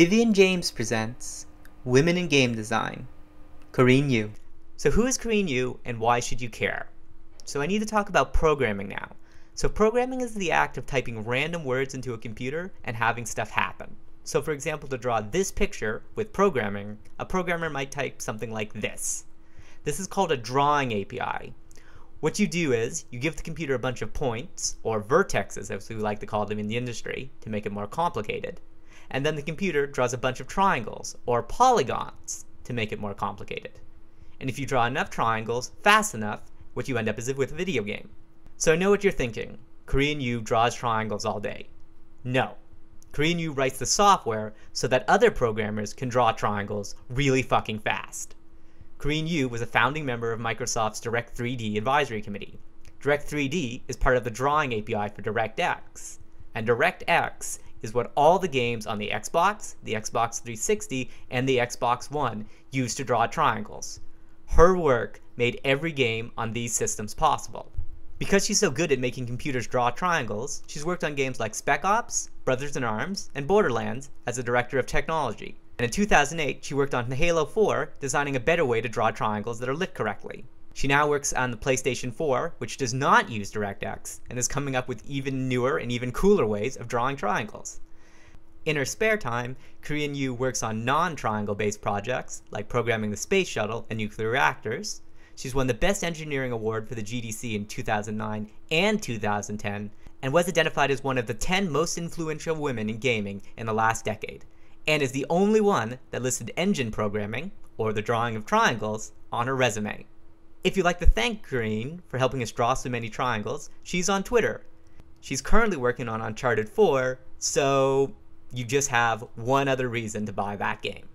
Vivian James presents Women in Game Design. Corrinne Yu. So, who is Corrinne Yu and why should you care? So, I need to talk about programming now. So, programming is the act of typing random words into a computer and having stuff happen. So, for example, to draw this picture with programming, a programmer might type something like this. This is called a drawing API. What you do is you give the computer a bunch of points, or vertexes as we like to call them in the industry, to make it more complicated. And then the computer draws a bunch of triangles, or polygons, to make it more complicated. And if you draw enough triangles fast enough, what you end up is with a video game. So I know what you're thinking. Corrinne Yu draws triangles all day. No. Corrinne Yu writes the software so that other programmers can draw triangles really fucking fast. Corrinne Yu was a founding member of Microsoft's Direct3D Advisory Committee. Direct3D is part of the drawing API for DirectX. And DirectX is what all the games on the Xbox, the Xbox 360, and the Xbox One use to draw triangles. Her work made every game on these systems possible. Because she's so good at making computers draw triangles, she's worked on games like Spec Ops, Brothers in Arms, and Borderlands as a director of technology. And in 2008, she worked on Halo 4, designing a better way to draw triangles that are lit correctly. She now works on the PlayStation 4, which does not use DirectX, and is coming up with even newer and even cooler ways of drawing triangles. In her spare time, Corrinne Yu works on non-triangle based projects, like programming the space shuttle and nuclear reactors. She's won the Best Engineering Award for the GDC in 2009 and 2010, and was identified as one of the 10 most influential women in gaming in the last decade and is the only one that listed engine programming, or the drawing of triangles, on her resume. If you'd like to thank Corrinne for helping us draw so many triangles, she's on Twitter. She's currently working on Uncharted 4, so you just have one other reason to buy that game.